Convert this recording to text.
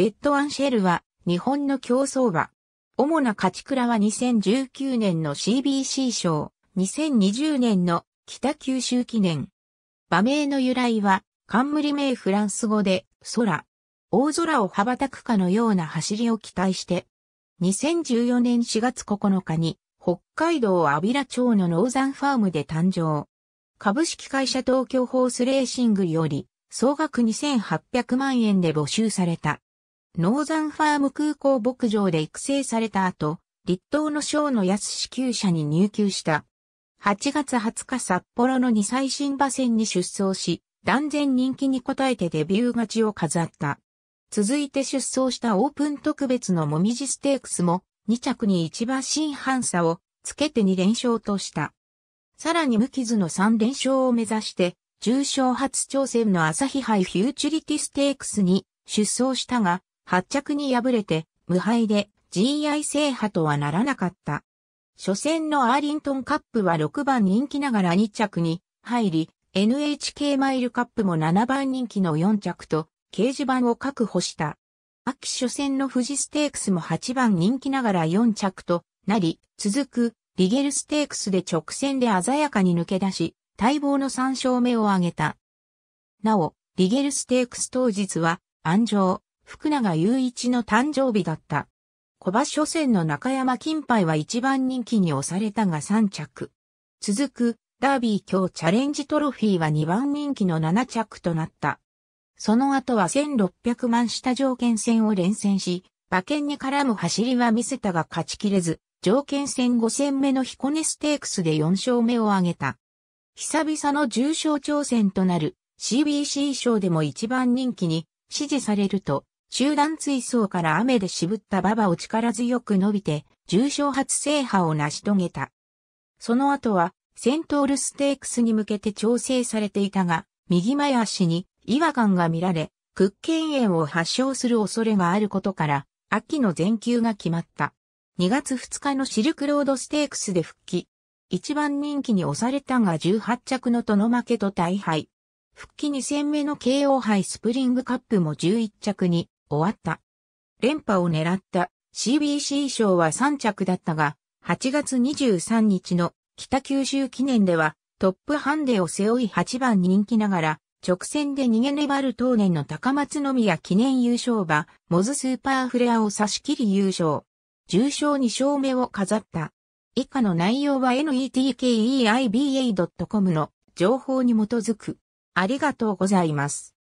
レッドアンシェルは日本の競走馬。主な勝ち倉は2019年の CBC 賞、2020年の北九州記念。馬名の由来は、冠名フランス語で、空。大空を羽ばたくかのような走りを期待して、2014年4月9日に、北海道阿ビラ町のノーザンファームで誕生。株式会社東京ホースレーシングより、総額2800万円で募集された。ノーザンファーム空港牧場で育成された後、栗東の庄野靖志厩舎に入厩した。8月20日札幌の二歳新馬戦に出走し、断然人気に応えてデビュー勝ちを飾った。続いて出走したオープン特別のもみじステークスも2着に一馬身半差をつけて2連勝とした。さらに無傷の3連勝を目指して重賞初挑戦の朝日杯フューチュリティステークスに出走したが8着に敗れて、無敗で GI 制覇とはならなかった。初戦のアーリントンカップは6番人気ながら2着に入り、NHK マイルカップも7番人気の4着と掲示板を確保した。秋初戦の富士ステークスも8番人気ながら4着となり、続くリゲルステークスで直線で鮮やかに抜け出し、待望の3勝目を挙げた。なお、リゲルステークス当日は、安城、福永雄一の誕生日だった。小馬初戦の中山金杯は一番人気に押されたが3着。続くダービー今日チャレンジトロフィーは2番人気の7着となった。その後は1600万下条件戦を連戦し、馬券に絡む走りは見せたが勝ちきれず、条件戦5戦目の彦根ステークスで4勝目を挙げた。久々の重賞挑戦となる CBC 賞でも一番人気に支持されると、集団追走から雨で渋った馬場を力強く伸びて、重賞初制覇を成し遂げた。その後は、セントールステークスに向けて調整されていたが、右前足に違和感が見られ、屈腱炎を発症する恐れがあることから、秋の全休が決まった。2月2日のシルクロードステークスで復帰。一番人気に押されたが18着の殿負けと大敗。復帰2戦目の KO 杯スプリングカップも11着に終わった。連覇を狙った CBC 賞は3着だったが、8月23日の北九州記念ではトップハンデを背負い8番人気ながら、直線で逃げ粘る当年の高松宮記念優勝馬、モズスーパーフレアを差し切り優勝。重賞2勝目を飾った。以下の内容は netkeiba.com の情報に基づく。ありがとうございます。